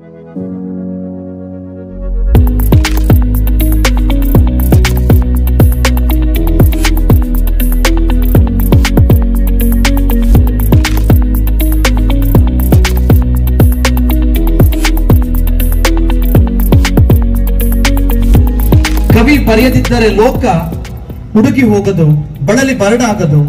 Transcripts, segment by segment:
ಕವಿ ಬರೆಯದಿದ್ದರೆ ಲೋಕ ಹುಡುಗಿ ಹೋಗದು, ಬಳಲಿ ಬರಡಾಗದು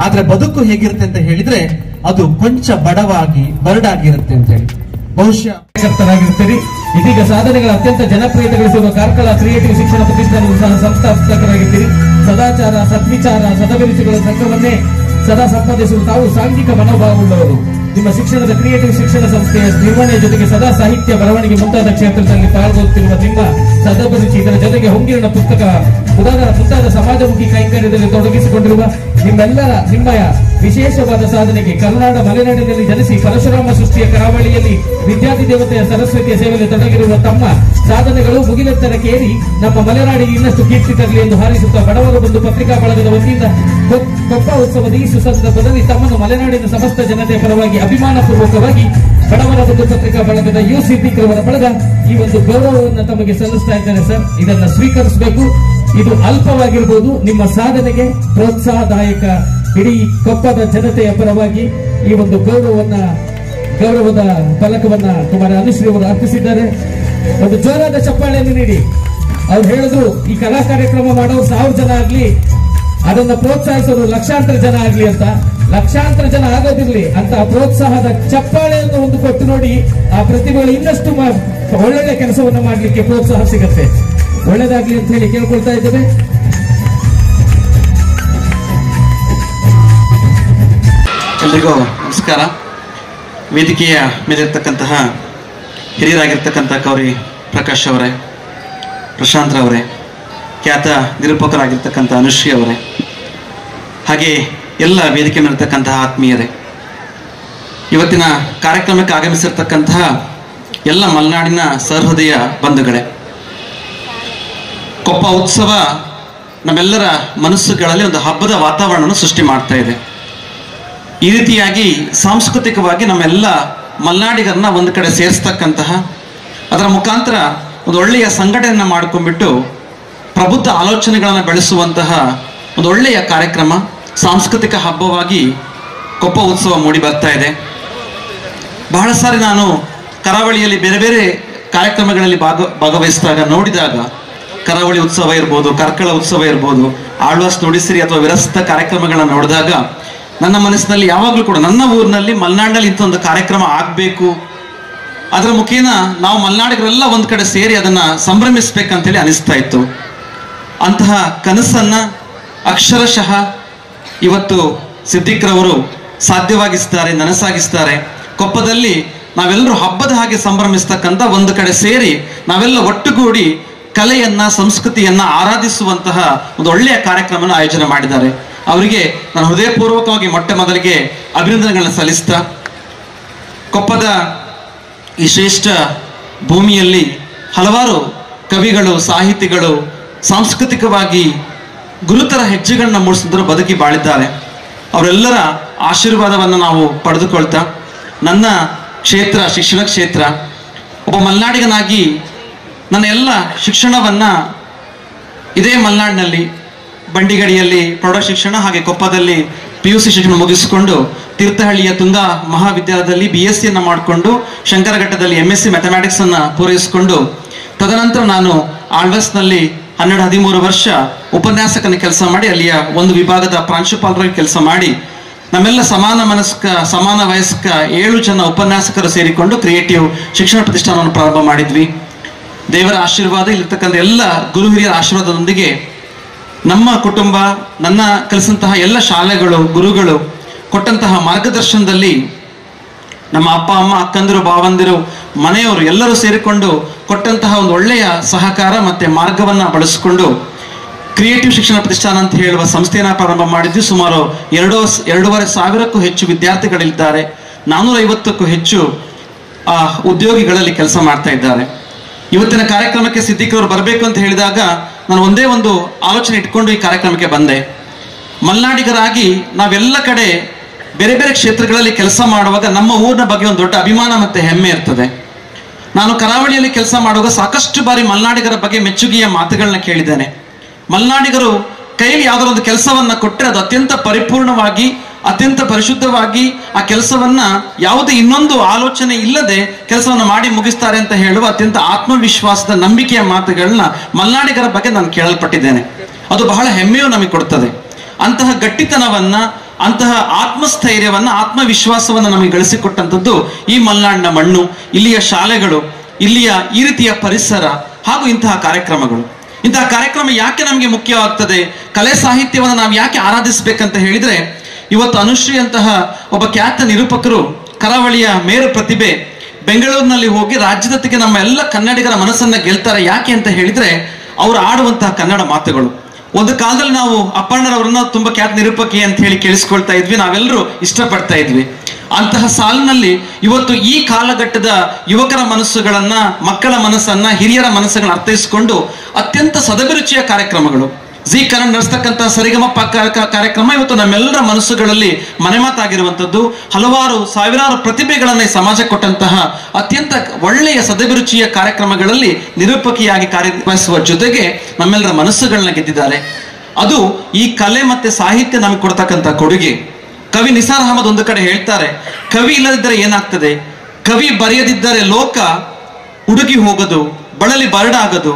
ಆದ್ರೆ ಬದುಕು ಹೇಗಿರುತ್ತೆ ಅಂತ ಹೇಳಿದ್ರೆ ಅದು ಕೊಂಚ ಬಡವಾಗಿ, ಬರಡಾಗಿರುತ್ತೆ ಅಂತ ಹೇಳಿ. ಬಹುಶಃ ಕಾರ್ಯಕರ್ತರಾಗಿರ್ತೀರಿ ಇದೀಗ ಸಾಧನೆಗಳ ಅತ್ಯಂತ ಜನಪ್ರಿಯತೆಗಳಿಸಿರುವ ಕಾರ್ಕಳ ಕ್ರಿಯೇಟಿವ್ ಶಿಕ್ಷಣ ಪ್ರತಿಷ್ಠಾನದ ಸಹ ಸಂಸ್ಥಾಪಕರಾಗಿದ್ದೀರಿ. ಸದಾಚಾರ, ಸದ್ವಿಚಾರ ಸದವಿರುಚಿಗಳ ಸಂಘವನ್ನೇ ಸದಾ ಸಂಪಾದಿಸುವ ತಾವು ಸಾಂಘಿಕ ಮನೋಭಾವವುಳ್ಳವರು. ನಿಮ್ಮ ಶಿಕ್ಷಣದ ಕ್ರಿಯೇಟಿವ್ ಶಿಕ್ಷಣ ಸಂಸ್ಥೆಯ ನಿರ್ವಹಣೆಯ ಜೊತೆಗೆ ಸದಾ ಸಾಹಿತ್ಯ ಬರವಣಿಗೆ ಮುಂತಾದ ಕ್ಷೇತ್ರದಲ್ಲಿ ಪಾಲ್ಗೊಳ್ಳುತ್ತಿರುವ ನಿಮ್ಮ ಸದಭಿರುಚಿ ಇದರ ಜೊತೆಗೆ ಹೊಂಗಿರಣ ಪುಸ್ತಕ ಉದಾಹರಣ ಮುಂತಾದ ಸಮಾಜಮುಖಿ ಕೈಂಕರ್ಯದಲ್ಲಿ ತೊಡಗಿಸಿಕೊಂಡಿರುವ ನಿಮ್ಮೆಲ್ಲರ, ನಿಮ್ಮಯ ವಿಶೇಷವಾದ ಸಾಧನೆಗೆ ಕರುನಾಡ ಮಲೆನಾಡಿನಲ್ಲಿ ಜನಿಸಿ ಪರಶುರಾಮ ಸೃಷ್ಟಿಯ ಕರಾವಳಿಯಲ್ಲಿ ವಿದ್ಯಾರ್ಥಿ ದೇವತೆಯ ಸರಸ್ವತಿಯ ಸೇವೆಯಲ್ಲಿ ತೊಡಗಿರುವ ತಮ್ಮ ಸಾಧನೆಗಳು ಮುಗಿಲೆತ್ತರಕ್ಕೇರಿ ನಮ್ಮ ಮಲೆನಾಡಿಗೆ ಇನ್ನಷ್ಟು ಕೀರ್ತಿ ತರಲಿ ಎಂದು ಹಾರಿಸುತ್ತಾ ಬಡವರು ಬಂದು ಪತ್ರಿಕಾ ಬಳಗದ ವತಿಯಿಂದ ಕೊಪ್ಪ ಉತ್ಸವದ ಈ ಸುಸಂದರ್ಭದಲ್ಲಿ ತಮ್ಮನ್ನು ಮಲೆನಾಡಿನ ಸಮಸ್ತ ಜನತೆಯ ಪರವಾಗಿ ಅಭಿಮಾನ ಪೂರ್ವಕವಾಗಿ ಬಡವರ ಬಂದು ಪತ್ರಿಕಾ ಬಳಗದ ಯು ಸಿದ್ದಿಕ್ರವರ ಬಳಗ ಈ ಒಂದು ಗೌರವವನ್ನು ತಮಗೆ ಸಲ್ಲಿಸ್ತಾ ಇದ್ದಾರೆ ಸರ್. ಇದನ್ನು ಸ್ವೀಕರಿಸಬೇಕು. ಇದು ಅಲ್ಪವಾಗಿರ್ಬೋದು. ನಿಮ್ಮ ಸಾಧನೆಗೆ ಪ್ರೋತ್ಸಾಹದಾಯಕ ಇಡೀ ಕೊಪ್ಪದ ಜನತೆಯ ಪರವಾಗಿ ಈ ಒಂದು ಗೌರವವನ್ನ, ಗೌರವದ ಫಲಕವನ್ನ ಕುಮಾರ ಅನುಶ್ರೀ ಅವರು ಅರ್ಪಿಸಿದ್ದಾರೆ. ಒಂದು ಜೋರಾದ ಚಪ್ಪಾಳೆಯನ್ನು ನೀಡಿ. ಅವ್ರು ಹೇಳಿದ್ರು ಈ ಕಲಾ ಕಾರ್ಯಕ್ರಮ ಮಾಡೋ ಸಾವಿರ ಜನ ಆಗ್ಲಿ, ಅದನ್ನ ಪ್ರೋತ್ಸಾಹಿಸೋರು ಲಕ್ಷಾಂತರ ಜನ ಆಗ್ಲಿ ಅಂತ. ಲಕ್ಷಾಂತರ ಜನ ಆಗೋದಿರ್ಲಿ, ಅಂತ ಪ್ರೋತ್ಸಾಹದ ಚಪ್ಪಾಳೆಯನ್ನು ಒಂದು ಕೊಟ್ಟು ನೋಡಿ, ಆ ಪ್ರತಿಭೆಗಳು ಇನ್ನಷ್ಟು ಒಳ್ಳೊಳ್ಳೆ ಕೆಲಸವನ್ನ ಮಾಡ್ಲಿಕ್ಕೆ ಪ್ರೋತ್ಸಾಹ ಸಿಗತ್ತೆ. ಒಳ್ಳೇದಾಗ್ಲಿ ಅಂತ ಹೇಳಿ ಕೇಳ್ಕೊಳ್ತಾ ಇದ್ದೇವೆ. ಎಲ್ರಿಗೂ ನಮಸ್ಕಾರ. ವೇದಿಕೆಯ ಮೇಲಿರ್ತಕ್ಕಂತಹ ಹಿರಿಯರಾಗಿರ್ತಕ್ಕಂಥ ಕೌರಿ ಪ್ರಕಾಶ್ ಅವರೇ, ಪ್ರಶಾಂತ್ ಅವರೇ ಖ್ಯಾತ ನಿರೂಪಕರಾಗಿರ್ತಕ್ಕಂಥ ಅನುಶ್ರೀ ಅವರೇ, ಹಾಗೆ ಎಲ್ಲ ವೇದಿಕೆ ಮೇಲಿರ್ತಕ್ಕಂತಹ ಆತ್ಮೀಯರೇ. ಇವತ್ತಿನ ಕಾರ್ಯಕ್ರಮಕ್ಕೆ ಆಗಮಿಸಿರ್ತಕ್ಕಂತಹ ಎಲ್ಲ ಮಲೆನಾಡಿನ ಸಹೃದಯ ಬಂಧುಗಳೇ, ಕೊಪ್ಪ ಉತ್ಸವ ನಮ್ಮೆಲ್ಲರ ಮನಸ್ಸುಗಳಲ್ಲಿ ಒಂದು ಹಬ್ಬದ ವಾತಾವರಣವನ್ನು ಸೃಷ್ಟಿ ಮಾಡ್ತಾ ಇದೆ. ಈ ರೀತಿಯಾಗಿ ಸಾಂಸ್ಕೃತಿಕವಾಗಿ ನಮ್ಮೆಲ್ಲ ಮಲ್ನಾಡಿಗರನ್ನ ಒಂದು ಕಡೆ ಸೇರಿಸ್ತಕ್ಕಂತಹ ಅದರ ಮುಖಾಂತರ ಒಂದು ಒಳ್ಳೆಯ ಸಂಘಟನೆಯನ್ನು ಮಾಡ್ಕೊಂಡ್ಬಿಟ್ಟು ಪ್ರಬುದ್ಧ ಆಲೋಚನೆಗಳನ್ನು ಬೆಳೆಸುವಂತಹ ಒಂದು ಒಳ್ಳೆಯ ಕಾರ್ಯಕ್ರಮ, ಸಾಂಸ್ಕೃತಿಕ ಹಬ್ಬವಾಗಿ ಕೊಪ್ಪ ಉತ್ಸವ ಮೂಡಿ ಬರ್ತಾ ಇದೆ. ಬಹಳ ಸಾರಿ ನಾನು ಕರಾವಳಿಯಲ್ಲಿ ಬೇರೆ ಬೇರೆ ಕಾರ್ಯಕ್ರಮಗಳಲ್ಲಿ ಭಾಗ, ಭಾಗವಹಿಸಿದಾಗ ನೋಡಿದಾಗ ಕರಾವಳಿ ಉತ್ಸವ ಇರ್ಬೋದು, ಕರ್ಕಳ ಉತ್ಸವ ಇರ್ಬೋದು, ಆಳ್ವಾಸ್ ನುಡಿಸಿರಿ ಅಥವಾ ವಿರಸ್ತ ಕಾರ್ಯಕ್ರಮಗಳನ್ನು ನೋಡಿದಾಗ ನನ್ನ ಮನಸ್ಸಿನಲ್ಲಿ ಯಾವಾಗಲೂ ಕೂಡ ನನ್ನ ಊರಿನಲ್ಲಿ ಮಲೆನಾಡಿನಲ್ಲಿ ಇಂಥ ಒಂದು ಕಾರ್ಯಕ್ರಮ ಆಗಬೇಕು. ಅದರ ಮುಖೇನ ನಾವು ಮಲೆನಾಡಿಗರೆಲ್ಲ ಒಂದು ಕಡೆ ಸೇರಿ ಅದನ್ನು ಸಂಭ್ರಮಿಸ್ಬೇಕಂತೇಳಿ ಅನಿಸ್ತಾ ಇತ್ತು. ಅಂತಹ ಕನಸನ್ನು ಅಕ್ಷರಶಃ ಇವತ್ತು ಸಿದ್ದಿಕ್ರವರು ಸಾಧ್ಯವಾಗಿಸ್ತಾರೆ, ನನಸಾಗಿಸ್ತಾರೆ. ಕೊಪ್ಪದಲ್ಲಿ ನಾವೆಲ್ಲರೂ ಹಬ್ಬದ ಹಾಗೆ ಸಂಭ್ರಮಿಸ್ತಕ್ಕಂಥ ಒಂದು ಕಡೆ ಸೇರಿ ನಾವೆಲ್ಲ ಒಟ್ಟುಗೂಡಿ ಕಲೆಯನ್ನ, ಸಂಸ್ಕೃತಿಯನ್ನ ಆರಾಧಿಸುವಂತಹ ಒಂದು ಒಳ್ಳೆಯ ಕಾರ್ಯಕ್ರಮವನ್ನು ಆಯೋಜನೆ ಮಾಡಿದ್ದಾರೆ. ಅವರಿಗೆ ನಾನು ಹೃದಯಪೂರ್ವಕವಾಗಿ ಮೊಟ್ಟ ಮೊದಲಿಗೆ ಅಭಿನಂದನೆಗಳನ್ನು ಸಲ್ಲಿಸ್ತಾ, ಕೊಪ್ಪದ ಈ ಶ್ರೇಷ್ಠ ಭೂಮಿಯಲ್ಲಿ ಹಲವಾರು ಕವಿಗಳು, ಸಾಹಿತಿಗಳು ಸಾಂಸ್ಕೃತಿಕವಾಗಿ ಗುರುತರ ಹೆಜ್ಜೆಗಳನ್ನ ಮೂಡಿಸಿದ್ರು ಬದುಕಿ ಬಾಳಿದ್ದಾರೆ. ಅವರೆಲ್ಲರ ಆಶೀರ್ವಾದವನ್ನು ನಾವು ಪಡೆದುಕೊಳ್ತಾ, ನನ್ನ ಕ್ಷೇತ್ರ, ಶಿಕ್ಷಣ ಕ್ಷೇತ್ರ, ಒಬ್ಬ ಮಲೆನಾಡಿಗನಾಗಿ ನನ್ನ ಎಲ್ಲ ಶಿಕ್ಷಣವನ್ನು ಇದೇ ಮಲೆನಾಡಿನಲ್ಲಿ ಬಂಡಿಗಡಿಯಲ್ಲಿ ಪ್ರೌಢ ಶಿಕ್ಷಣ ಹಾಗೆ ಕೊಪ್ಪದಲ್ಲಿ ಪಿ ಯು ಸಿ ಶಿಕ್ಷಣ ಮುಗಿಸಿಕೊಂಡು ತೀರ್ಥಹಳ್ಳಿಯ ತುಂಗಾ ಮಹಾವಿದ್ಯಾಲಯದಲ್ಲಿ ಬಿ ಎಸ್ ಸಿಯನ್ನು ಮಾಡಿಕೊಂಡು ಶಂಕರಘಟ್ಟದಲ್ಲಿ ಎಂ ಎಸ್ ಸಿ ಮ್ಯಾಥಮ್ಯಾಟಿಕ್ಸ್ ಅನ್ನ ಪೂರೈಸಿಕೊಂಡು ತದನಂತರ ನಾನು ಆಳ್ವಸ್ನಲ್ಲಿ ಹನ್ನೆರಡು ಹದಿಮೂರು ವರ್ಷ ಉಪನ್ಯಾಸಕನ ಕೆಲಸ ಮಾಡಿ ಅಲ್ಲಿಯ ಒಂದು ವಿಭಾಗದ ಪ್ರಾಂಶುಪಾಲರಾಗಿ ಕೆಲಸ ಮಾಡಿ ನಮ್ಮೆಲ್ಲ ಸಮಾನ ಮನಸ್ಕ, ಸಮಾನ ವಯಸ್ಕ ಏಳು ಜನ ಉಪನ್ಯಾಸಕರು ಸೇರಿಕೊಂಡು ಕ್ರಿಯೇಟಿವ್ ಶಿಕ್ಷಣ ಪ್ರತಿಷ್ಠಾನವನ್ನು ಪ್ರಾರಂಭ ಮಾಡಿದ್ವಿ. ದೇವರ ಆಶೀರ್ವಾದ ಇಲ್ಲಿರ್ತಕ್ಕಂಥ ಎಲ್ಲ ಗುರು ಹಿರಿಯರ ಆಶೀರ್ವಾದದೊಂದಿಗೆ ನಮ್ಮ ಕುಟುಂಬ, ನನ್ನ ಕಲಿಸಿದಂತಹ ಎಲ್ಲ ಶಾಲೆಗಳು, ಗುರುಗಳು ಕೊಟ್ಟಂತಹ ಮಾರ್ಗದರ್ಶನದಲ್ಲಿ ನಮ್ಮ ಅಪ್ಪ, ಅಮ್ಮ, ಅಕ್ಕಂದಿರು ಭಾವಂದಿರು ಮನೆಯವರು ಎಲ್ಲರೂ ಸೇರಿಕೊಂಡು ಕೊಟ್ಟಂತಹ ಒಂದು ಒಳ್ಳೆಯ ಸಹಕಾರ ಮತ್ತೆ ಮಾರ್ಗವನ್ನ ಬಳಸಿಕೊಂಡು ಕ್ರಿಯೇಟಿವ್ ಶಿಕ್ಷಣ ಪ್ರತಿಷ್ಠಾನ ಅಂತ ಹೇಳುವ ಸಂಸ್ಥೆಯನ್ನು ಪ್ರಾರಂಭ ಮಾಡಿದ್ದು ಸುಮಾರು ಎರಡು ಎರಡೂವರೆ ಸಾವಿರಕ್ಕೂ ಹೆಚ್ಚು ವಿದ್ಯಾರ್ಥಿಗಳಿದ್ದಾರೆ. ನಾನ್ನೂರ ಐವತ್ತಕ್ಕೂ ಹೆಚ್ಚು ಉದ್ಯೋಗಿಗಳಲ್ಲಿ ಕೆಲಸ ಮಾಡ್ತಾ ಇದ್ದಾರೆ. ಇವತ್ತಿನ ಕಾರ್ಯಕ್ರಮಕ್ಕೆ ಸಿದ್ಧಿಕರು ಬರಬೇಕು ಅಂತ ಹೇಳಿದಾಗ ನಾನು ಒಂದೇ ಒಂದು ಆಲೋಚನೆ ಇಟ್ಕೊಂಡು ಈ ಕಾರ್ಯಕ್ರಮಕ್ಕೆ ಬಂದೆ. ಮಲ್ನಾಡಿಗರಾಗಿ ನಾವೆಲ್ಲ ಕಡೆ ಬೇರೆ ಬೇರೆ ಕ್ಷೇತ್ರಗಳಲ್ಲಿ ಕೆಲಸ ಮಾಡುವಾಗ ನಮ್ಮ ಊರಿನ ಬಗ್ಗೆ ಒಂದು ದೊಡ್ಡ ಅಭಿಮಾನ ಮತ್ತೆ ಹೆಮ್ಮೆ ಇರ್ತದೆ. ನಾನು ಕರಾವಳಿಯಲ್ಲಿ ಕೆಲಸ ಮಾಡುವಾಗ ಸಾಕಷ್ಟು ಬಾರಿ ಮಲ್ನಾಡಿಗರ ಬಗ್ಗೆ ಮೆಚ್ಚುಗೆಯ ಮಾತುಗಳನ್ನ ಕೇಳಿದ್ದೇನೆ. ಮಲ್ನಾಡಿಗರು ಕೈಯಲ್ಲಿ ಯಾವುದೋ ಒಂದು ಕೆಲಸವನ್ನ ಕೊಟ್ಟರೆ ಅದು ಅತ್ಯಂತ ಪರಿಪೂರ್ಣವಾಗಿ ಅತ್ಯಂತ ಪರಿಶುದ್ಧವಾಗಿ ಆ ಕೆಲಸವನ್ನ, ಯಾವುದೇ ಇನ್ನೊಂದು ಆಲೋಚನೆ ಇಲ್ಲದೆ ಕೆಲಸವನ್ನು ಮಾಡಿ ಮುಗಿಸ್ತಾರೆ ಅಂತ ಹೇಳುವ ಅತ್ಯಂತ ಆತ್ಮವಿಶ್ವಾಸದ ನಂಬಿಕೆಯ ಮಾತುಗಳನ್ನ ಮಲ್ನಾಡಿಗರ ಬಗ್ಗೆ ನಾನು ಕೇಳಲ್ಪಟ್ಟಿದ್ದೇನೆ. ಅದು ಬಹಳ ಹೆಮ್ಮೆಯು ನಮಗೆ ಕೊಡ್ತದೆ. ಅಂತಹ ಗಟ್ಟಿತನವನ್ನ, ಅಂತಹ ಆತ್ಮಸ್ಥೈರ್ಯವನ್ನ, ಆತ್ಮವಿಶ್ವಾಸವನ್ನ ನಮಗೆ ಗಳಿಸಿಕೊಟ್ಟಂಥದ್ದು ಈ ಮಲ್ನಾಡಿನ ಮಣ್ಣು, ಇಲ್ಲಿಯ ಶಾಲೆಗಳು, ಇಲ್ಲಿಯ ಈ ರೀತಿಯ ಪರಿಸರ ಹಾಗೂ ಇಂತಹ ಕಾರ್ಯಕ್ರಮಗಳು. ಇಂತಹ ಕಾರ್ಯಕ್ರಮ ಯಾಕೆ ನಮಗೆ ಮುಖ್ಯವಾಗ್ತದೆ? ಕಲೆ ಸಾಹಿತ್ಯವನ್ನು ನಾವು ಯಾಕೆ ಆರಾಧಿಸ್ಬೇಕಂತ ಹೇಳಿದ್ರೆ ಇವತ್ತು ಅನುಶ್ರೀ ಅಂತಹ ಒಬ್ಬ ಖ್ಯಾತ ನಿರೂಪಕರು ಕರಾವಳಿಯ ಮೇರು ಪ್ರತಿಭೆ ಬೆಂಗಳೂರಿನಲ್ಲಿ ಹೋಗಿ ರಾಜ್ಯದತ್ತಿಗೆ ನಮ್ಮ ಎಲ್ಲ ಕನ್ನಡಿಗರ ಮನಸ್ಸನ್ನ ಗೆಲ್ತಾರೆ ಯಾಕೆ ಅಂತ ಹೇಳಿದ್ರೆ ಅವರು ಆಡುವಂತಹ ಕನ್ನಡ ಮಾತುಗಳು. ಒಂದು ಕಾಲದಲ್ಲಿ ನಾವು ಅಪ್ಪಣ್ಣರವರನ್ನ ತುಂಬಾ ಖ್ಯಾತ ನಿರೂಪಕಿ ಅಂತ ಹೇಳಿ ಕೇಳಿಸ್ಕೊಳ್ತಾ ಇದ್ವಿ, ನಾವೆಲ್ಲರೂ ಇಷ್ಟಪಡ್ತಾ ಇದ್ವಿ. ಅಂತಹ ಸಾಲಿನಲ್ಲಿ ಇವತ್ತು ಈ ಕಾಲಘಟ್ಟದ ಯುವಕರ ಮನಸ್ಸುಗಳನ್ನ, ಮಕ್ಕಳ ಮನಸ್ಸನ್ನ, ಹಿರಿಯರ ಮನಸ್ಸುಗಳನ್ನ ಅರ್ಥೈಸಿಕೊಂಡು ಅತ್ಯಂತ ಸದಭಿರುಚಿಯ ಕಾರ್ಯಕ್ರಮಗಳು. ಜಿ ಕನ್ನಡ ನಡೆಸ್ತಕ್ಕಂಥ ಸರಿಗಮಪ್ಪ ಕಾರ್ಯಕ್ರಮ ಇವತ್ತು ನಮ್ಮೆಲ್ಲರ ಮನಸ್ಸುಗಳಲ್ಲಿ ಮನೆಮಾತಾಗಿರುವಂಥದ್ದು. ಹಲವಾರು ಸಾವಿರಾರು ಪ್ರತಿಭೆಗಳನ್ನ ಸಮಾಜ ಕೊಟ್ಟಂತಹ ಅತ್ಯಂತ ಒಳ್ಳೆಯ ಸದಭಿರುಚಿಯ ಕಾರ್ಯಕ್ರಮಗಳಲ್ಲಿ ನಿರೂಪಕಿಯಾಗಿ ಕಾರ್ಯನಿರ್ವಹಿಸುವ ಜೊತೆಗೆ ನಮ್ಮೆಲ್ಲರ ಮನಸ್ಸುಗಳನ್ನ ಗೆದ್ದಿದ್ದಾರೆ. ಅದು ಈ ಕಲೆ ಮತ್ತೆ ಸಾಹಿತ್ಯ ನಮಗೆ ಕೊಡ್ತಕ್ಕಂಥ ಕೊಡುಗೆ. ಕವಿ ನಿಸಾರ್ ಅಹಮದ್ ಒಂದು ಕಡೆ ಹೇಳ್ತಾರೆ, ಕವಿ ಇಲ್ಲದಿದ್ದರೆ ಏನಾಗ್ತದೆ? ಕವಿ ಬರೆಯದಿದ್ದರೆ ಲೋಕ ಹುಡುಗಿ ಹೋಗದು, ಬಳಲಿ ಬರಡಾಗದು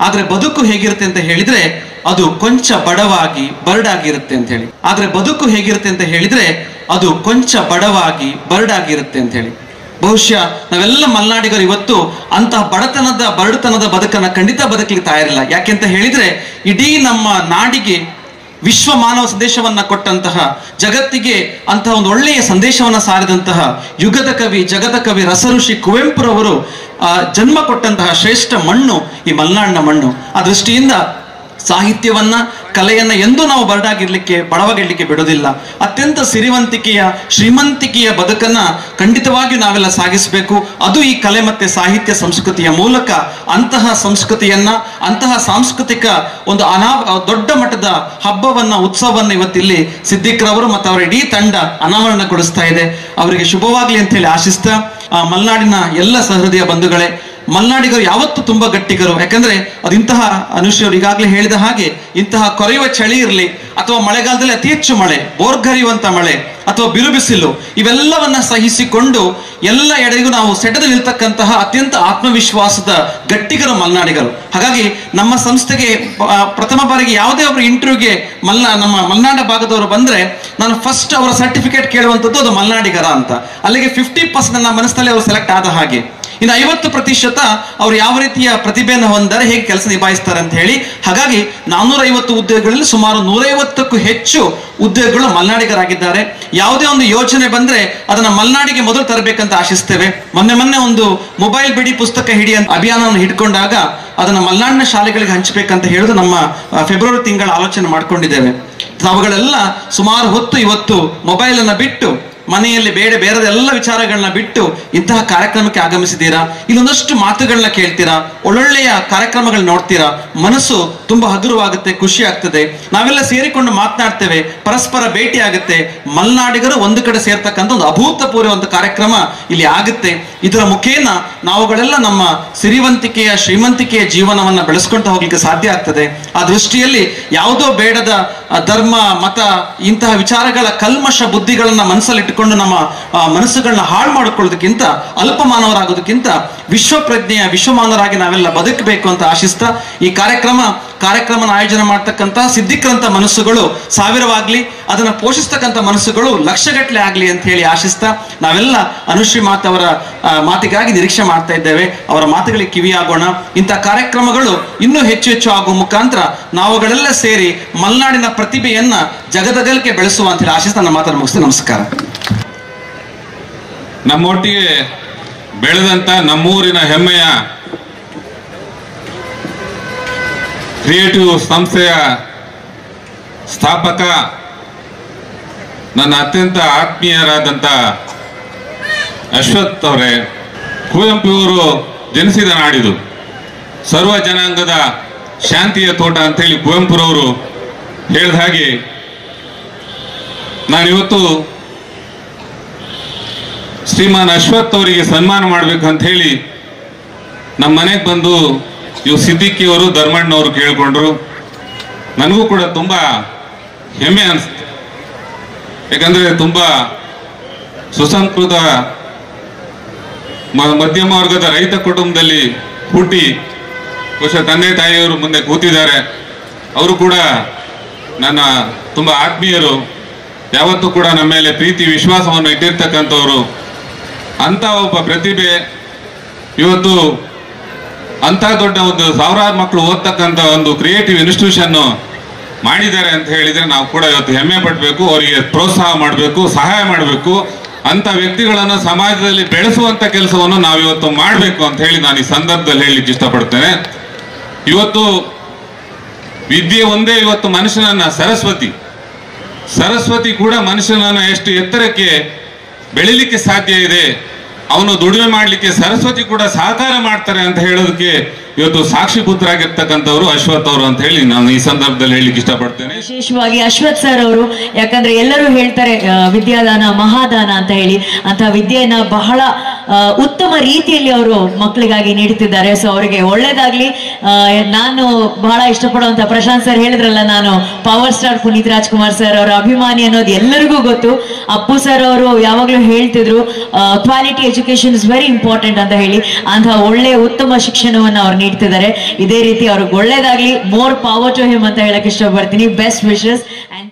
ಆದ್ರೆ ಬದುಕು ಹೇಗಿರುತ್ತೆ ಅಂತ ಹೇಳಿದ್ರೆ ಅದು ಕೊಂಚ ಬಡವಾಗಿ ಬರಡಾಗಿರುತ್ತೆ ಅಂತ ಹೇಳಿ. ಆದ್ರೆ ಬದುಕು ಹೇಗಿರುತ್ತೆ ಅಂತ ಹೇಳಿದ್ರೆ ಅದು ಕೊಂಚ ಬಡವಾಗಿ ಬರಡಾಗಿರುತ್ತೆ ಅಂತ ಹೇಳಿ. ಬಹುಶಃ ನಾವೆಲ್ಲ ಮಲೆನಾಡಿಗರು ಇವತ್ತು ಅಂತಹ ಬಡತನದ, ಬರಡುತನದ ಬದುಕನ್ನ ಖಂಡಿತ ಬದುಕಲಿಕ್ಕೆ ತಯಾರಿಲ್ಲ. ಯಾಕೆಂತ ಹೇಳಿದ್ರೆ ಇಡೀ ನಮ್ಮ ನಾಡಿಗೆ ವಿಶ್ವ ಮಾನವ ಸಂದೇಶವನ್ನ ಕೊಟ್ಟಂತಹ, ಜಗತ್ತಿಗೆ ಅಂತಹ ಒಂದು ಒಳ್ಳೆಯ ಸಂದೇಶವನ್ನ ಸಾರಿದಂತಹ ಯುಗದ ಕವಿ, ಜಗದ ಕವಿ ರಸಋಷಿ ಕುವೆಂಪುರವರು, ಆ, ಜನ್ಮ ಕೊಟ್ಟಂತಹ ಶ್ರೇಷ್ಠ ಮಣ್ಣು ಈ ಮಲ್ನಾಡಿನ ಮಣ್ಣು, ಆ ದೃಷ್ಟಿಯಿಂದ ಸಾಹಿತ್ಯವನ್ನ, ಕಲೆಯನ್ನ ಎಂದೂ ನಾವು ಬರಡಾಗಿರ್ಲಿಕ್ಕೆ, ಬಡವಾಗಿರ್ಲಿಕ್ಕೆ ಬಿಡೋದಿಲ್ಲ ಅತ್ಯಂತ ಸಿರಿವಂತಿಕೆಯ, ಶ್ರೀಮಂತಿಕೆಯ ಬದುಕನ್ನ ಖಂಡಿತವಾಗಿಯೂ ನಾವೆಲ್ಲ ಸಾಗಿಸಬೇಕು. ಅದು ಈ ಕಲೆ ಮತ್ತೆ ಸಾಹಿತ್ಯ ಸಂಸ್ಕೃತಿಯ ಮೂಲಕ ಅಂತಹ ಸಂಸ್ಕೃತಿಯನ್ನ, ಅಂತಹ ಸಾಂಸ್ಕೃತಿಕ ಒಂದು ಅನಾ ದೊಡ್ಡ ಮಟ್ಟದ ಹಬ್ಬವನ್ನ, ಉತ್ಸವವನ್ನ ಇವತ್ತಿಲ್ಲಿ ಸಿದ್ದಿಕ್ರವರು ಮತ್ತು ಅವರ ಇಡೀ ತಂಡ ಅನಾವರಣಗೊಳಿಸ್ತಾ ಇದೆ. ಅವರಿಗೆ ಶುಭವಾಗಲಿ ಅಂತ ಹೇಳಿ ಆಶಿಸ್ತಾ, ಆ ಮಲೆನಾಡಿನ ಎಲ್ಲ ಸಹೃದಯ ಬಂಧುಗಳೇ ಮಲೆನಾಡಿಗರು ಯಾವತ್ತೂ ತುಂಬಾ ಗಟ್ಟಿಗರು. ಯಾಕಂದ್ರೆ ಅದು ಇಂತಹ ಅವರು ಈಗಾಗಲೇ ಹೇಳಿದ ಹಾಗೆ ಇಂತಹ ಕೊರೆಯುವ ಚಳಿ ಇರಲಿ ಅಥವಾ ಮಳೆಗಾಲದಲ್ಲಿ ಅತಿ ಹೆಚ್ಚು ಮಳೆ ಬೋರ್ಗರಿಯುವಂತ ಮಳೆ ಅಥವಾ ಬಿರುಬಿಸಿಲು, ಇವೆಲ್ಲವನ್ನ ಸಹಿಸಿಕೊಂಡು ಎಲ್ಲ ಎಡೆಗೂ ನಾವು ಸೆಟೆದು ನಿಲ್ತಕ್ಕಂತಹ ಅತ್ಯಂತ ಆತ್ಮವಿಶ್ವಾಸದ ಗಟ್ಟಿಗರು ಮಲ್ನಾಡಿಗರು. ಹಾಗಾಗಿ ನಮ್ಮ ಸಂಸ್ಥೆಗೆ ಪ್ರಥಮ ಬಾರಿಗೆ ಯಾವುದೇ ಒಬ್ಬರು ಇಂಟರ್ವ್ಯೂಗೆ ಮಲ್ನಾ, ನಮ್ಮ ಮಲ್ನಾಡ ಭಾಗದವರು ಬಂದ್ರೆ ನಾನು ಫಸ್ಟ್ ಅವರ ಸರ್ಟಿಫಿಕೇಟ್ ಕೇಳುವಂಥದ್ದು ಅದು ಮಲ್ನಾಡಿಗರ ಅಂತ. ಅಲ್ಲಿಗೆ ಫಿಫ್ಟಿ ಪರ್ಸೆಂಟ್ ನನ್ನ ಮನಸ್ಸಲ್ಲಿ ಅವರು ಸೆಲೆಕ್ಟ್ ಆದ ಹಾಗೆ. ಇನ್ನು ಐವತ್ತು ಪ್ರತಿಶತ ಅವ್ರು ಯಾವ ರೀತಿಯ ಪ್ರತಿಭೆಯನ್ನು ಹೊಂದರೆ ಹೇಗೆ ಕೆಲಸ ನಿಭಾಯಿಸ್ತಾರೆ ಅಂತ ಹೇಳಿ, ಹಾಗಾಗಿ ನಾನ್ನೂರ ಐವತ್ತು ಉದ್ಯೋಗಗಳಲ್ಲಿ ಸುಮಾರು ನೂರೈವತ್ತಕ್ಕೂ ಹೆಚ್ಚು ಉದ್ಯೋಗಗಳು ಮಲ್ನಾಡಿಗರಾಗಿದ್ದಾರೆ. ಯಾವುದೇ ಒಂದು ಯೋಜನೆ ಬಂದ್ರೆ ಅದನ್ನ ಮಲ್ನಾಡಿಗೆ ಮೊದಲು ತರಬೇಕಂತ ಆಶಿಸ್ತೇವೆ. ಮೊನ್ನೆ ಮೊನ್ನೆ ಒಂದು ಮೊಬೈಲ್ ಬಿಡಿ ಪುಸ್ತಕ ಹಿಡಿ ಅಭಿಯಾನವನ್ನು ಹಿಡ್ಕೊಂಡಾಗ ಅದನ್ನ ಮಲ್ನಾಡಿನ ಶಾಲೆಗಳಿಗೆ ಹಂಚಬೇಕಂತ ಹೇಳುದು ನಮ್ಮ ಫೆಬ್ರವರಿ ತಿಂಗಳ ಆಲೋಚನೆ ಮಾಡ್ಕೊಂಡಿದ್ದೇವೆ. ಅವುಗಳೆಲ್ಲ ಸುಮಾರು ಹೊತ್ತು ಇವತ್ತು ಮೊಬೈಲ್ ಬಿಟ್ಟು ಮನೆಯಲ್ಲಿ ಬೇಡ ಬೇರೆ ಎಲ್ಲ ವಿಚಾರಗಳನ್ನ ಬಿಟ್ಟು ಇಂತಹ ಕಾರ್ಯಕ್ರಮಕ್ಕೆ ಆಗಮಿಸಿದ್ದೀರಾ? ಇಲ್ಲೊಂದಷ್ಟು ಮಾತುಗಳನ್ನ ಕೇಳ್ತೀರಾ? ಒಳ್ಳೊಳ್ಳೆಯ ಕಾರ್ಯಕ್ರಮಗಳನ್ನ ನೋಡ್ತೀರಾ? ಮನಸ್ಸು ತುಂಬಾ ಹಗುರವಾಗುತ್ತೆ, ಖುಷಿ ಆಗ್ತದೆ. ನಾವೆಲ್ಲ ಸೇರಿಕೊಂಡು ಮಾತನಾಡ್ತೇವೆ, ಪರಸ್ಪರ ಭೇಟಿ ಆಗುತ್ತೆ. ಮಲ್ನಾಡಿಗರು ಒಂದು ಕಡೆ ಸೇರ್ತಕ್ಕಂಥ ಒಂದು ಅಭೂತಪೂರ್ವ ಒಂದು ಕಾರ್ಯಕ್ರಮ ಇಲ್ಲಿ ಆಗುತ್ತೆ. ಇದರ ಮುಖೇನ ನಾವುಗಳೆಲ್ಲ ನಮ್ಮ ಸಿರಿವಂತಿಕೆಯ, ಶ್ರೀಮಂತಿಕೆಯ ಜೀವನವನ್ನ ಬೆಳೆಸ್ಕೊಂತ ಹೋಗ್ಲಿಕ್ಕೆ ಸಾಧ್ಯ ಆಗ್ತದೆ. ಆ ದೃಷ್ಟಿಯಲ್ಲಿ ಯಾವುದೋ ಬೇಡದ ಧರ್ಮ, ಮತ, ಇಂತಹ ವಿಚಾರಗಳ ಕಲ್ಮಶ ಬುದ್ಧಿಗಳನ್ನ ಮನಸ್ಸಲ್ಲಿ ಇಟ್ಟುಕೊಂಡು ನಮ್ಮ ಮನಸ್ಸುಗಳನ್ನ ಹಾಳು ಮಾಡಿಕೊಳ್ಳೋದಕ್ಕಿಂತ ಅಲ್ಪ ಮಾನವರಾಗೋದಕ್ಕಿಂತ ವಿಶ್ವ ಪ್ರಜ್ಞೆಯ ವಿಶ್ವಮಾನವರಾಗಿ ನಾವೆಲ್ಲ ಬದುಕಬೇಕು ಅಂತ ಆಶಿಸ್ತಾ ಈ ಕಾರ್ಯಕ್ರಮ ಕಾರ್ಯಕ್ರಮನ ಆಯೋಜನೆ ಮಾಡ್ತಕ್ಕಂಥ ಸಿದ್ಧಿಕ್ರಂತ ಮನಸ್ಸುಗಳು ಸಾವಿರವಾಗ್ಲಿ ಅದನ್ನ ಪೋಷಿಸ್ತಕ್ಕಂಥ ಮನಸ್ಸುಗಳು ಲಕ್ಷಗಟ್ಟಲೆ ಆಗ್ಲಿ ಅಂತ ಹೇಳಿ ಆಶಿಸ್ತಾ ನಾವೆಲ್ಲ ಅನುಶ್ರೀ ಮಾತ್ ಅವರ ಆ, ಮಾತಿಗಾಗಿ ನಿರೀಕ್ಷೆ ಮಾಡ್ತಾ ಇದ್ದೇವೆ. ಅವರ ಮಾತುಗಳಿಗೆ ಕಿವಿಯಾಗೋಣ. ಇಂಥ ಕಾರ್ಯಕ್ರಮಗಳು ಇನ್ನೂ ಹೆಚ್ಚು ಹೆಚ್ಚು ಆಗುವ ಮುಖಾಂತರ ನಾವುಗಳೆಲ್ಲ ಸೇರಿ ಮಲೆನಾಡಿನ ಪ್ರತಿಭೆಯನ್ನ ಜಗದಗಲಕ್ಕೆ ಬೆಳೆಸುವ ಅಂತ ಹೇಳಿ ಆಶಿಸ್ತಾ ನನ್ನ ಮಾತನ್ನು ಮುಗಿಸ್ತೀನಿ. ನಮಸ್ಕಾರ. ನಮ್ಮೊಟ್ಟಿಗೆ ಬೆಳೆದಂತ ನಮ್ಮೂರಿನ ಹೆಮ್ಮೆಯ ಕ್ರಿಯೇಟಿವ್ ಸಂಸ್ಥೆಯ ಸ್ಥಾಪಕ, ನನ್ನ ಅತ್ಯಂತ ಆತ್ಮೀಯರಾದಂಥ ಅಶ್ವಥ್ ಅವರೇ, ಕುವೆಂಪು ಇವರು ಜನಿಸಿದ ನಾಡಿದು. ಸರ್ವ ಜನಾಂಗದ ಶಾಂತಿಯ ತೋಟ ಅಂತೇಳಿ ಕುವೆಂಪುರವರು ಹೇಳಿದ ಹಾಗೆ ನಾನಿವತ್ತು ಶ್ರೀಮಾನ್ ಅಶ್ವಥ್ ಅವರಿಗೆ ಸನ್ಮಾನ ಮಾಡ್ಬೇಕಂತ ಹೇಳಿ ನಮ್ಮ ಮನೆಗೆ ಬಂದು ಇವ್ ಸಿದ್ದಿಕ್ಕಿಯವರು ಧರ್ಮಣ್ಣವರು ಕೇಳಿಕೊಂಡ್ರು. ನನಗೂ ಕೂಡ ತುಂಬಾ ಹೆಮ್ಮೆ ಅನಿಸ್ತು ಯಾಕಂದರೆ ತುಂಬಾ ಸುಸಂಸ್ಕೃತ ಮಧ್ಯಮ ವರ್ಗದ ರೈತ ಕುಟುಂಬದಲ್ಲಿ ಹುಟ್ಟಿ, ಬಹುಶಃ ತಂದೆ ತಾಯಿಯವರು ಮುಂದೆ ಕೂತಿದ್ದಾರೆ. ಅವರು ಕೂಡ ನನ್ನ ತುಂಬಾ ಆತ್ಮೀಯರು. ಯಾವತ್ತೂ ಕೂಡ ನಮ್ಮ ಮೇಲೆ ಪ್ರೀತಿ, ವಿಶ್ವಾಸವನ್ನು ಇಟ್ಟಿರ್ತಕ್ಕಂಥವ್ರು. ಅಂತ ಒಬ್ಬ ಪ್ರತಿಭೆ ಇವತ್ತು ಅಂತ ದೊಡ್ಡ ಒಂದು ಸಾವಿರಾರು ಮಕ್ಕಳು ಓದ್ತಕ್ಕಂಥ ಒಂದು ಕ್ರಿಯೇಟಿವ್ ಇನ್ಸ್ಟಿಟ್ಯೂಷನ್ ಮಾಡಿದ್ದಾರೆ ಅಂತ ಹೇಳಿದ್ರೆ ನಾವು ಕೂಡ ಇವತ್ತು ಹೆಮ್ಮೆ ಪಡಬೇಕು, ಅವರಿಗೆ ಪ್ರೋತ್ಸಾಹ ಮಾಡಬೇಕು, ಸಹಾಯ ಮಾಡಬೇಕು. ಅಂತ ವ್ಯಕ್ತಿಗಳನ್ನು ಸಮಾಜದಲ್ಲಿ ಬೆಳೆಸುವಂತ ಕೆಲಸವನ್ನು ನಾವು ಇವತ್ತು ಮಾಡಬೇಕು ಅಂತ ಹೇಳಿ ನಾನು ಈ ಸಂದರ್ಭದಲ್ಲಿ ಹೇಳಲಿಕ್ಕೆ ಇಷ್ಟಪಡ್ತೇನೆ. ಇವತ್ತು ವಿದ್ಯೆ ಒಂದೇ ಇವತ್ತು ಮನುಷ್ಯನನ್ನ ಸರಸ್ವತಿ. ಸರಸ್ವತಿ ಕೂಡ ಮನುಷ್ಯನನ್ನ ಎಷ್ಟು ಎತ್ತರಕ್ಕೆ ಬೆಳಿಲಿಕ್ಕೆ ಸಾಧ್ಯ ಇದೆ ಅವನು ದುಡಿಮೆ ಮಾಡಲಿಕ್ಕೆ ಸರಸ್ವತಿ ಕೂಡ ಸಹಕಾರ ಮಾಡ್ತಾರೆ ಅಂತ ಹೇಳೋದಕ್ಕೆ ಇವತ್ತು ಸಾಕ್ಷಿಪುತ್ರರಾಗಿರ್ತಕ್ಕಂಥವ್ರು ಅಶ್ವಥ್ ಅವರು ಅಂತ ಹೇಳಿ ನಾನು ಈ ಸಂದರ್ಭದಲ್ಲಿ ಹೇಳಲಿಕ್ಕೆ ಇಷ್ಟಪಡ್ತೇನೆ. ವಿಶೇಷವಾಗಿ ಅಶ್ವಥ್ ಸರ್ ಅವರು, ಯಾಕಂದ್ರೆ ಎಲ್ಲರೂ ಹೇಳ್ತಾರೆ ವಿದ್ಯಾದಾನ, ಮಹಾದಾನ ಅಂತ ಹೇಳಿ ಅಂತ ವಿದ್ಯೆಯನ್ನ ಬಹಳ ಉತ್ತಮ ರೀತಿಯಲ್ಲಿ ಅವರು ಮಕ್ಕಳಿಗಾಗಿ ನೀಡುತ್ತಿದ್ದಾರೆ. ಸೊ ಅವರಿಗೆ ಒಳ್ಳೇದಾಗ್ಲಿ. ನಾನು ಬಹಳ ಇಷ್ಟಪಡುವಂತ ಪ್ರಶಾಂತ್ ಸರ್ ಹೇಳಿದ್ರಲ್ಲ, ನಾನು power star Puneeth Rajkumar sir ಅವರ ಅಭಿಮಾನಿ ಅನ್ನೋದು ಎಲ್ಲರಿಗೂ ಗೊತ್ತು. ಅಪ್ಪು ಸರ್ ಅವರು ಯಾವಾಗ್ಲೂ ಹೇಳ್ತಿದ್ರು quality education is very important ಅಂತ ಹೇಳಿ ಅಂತ ಒಳ್ಳೆ ಉತ್ತಮ ಶಿಕ್ಷಣವನ್ನು ಅವ್ರು ನೀಡ್ತಿದ್ದಾರೆ. ಇದೇ ರೀತಿ ಅವ್ರಿಗೆ ಒಳ್ಳೇದಾಗ್ಲಿ. ಮೋರ್ ಪಾವರ್ ಟು ಹಿಮ್ ಅಂತ ಹೇಳಕ್ ಇಷ್ಟಪಡ್ತೀನಿ. Best wishes and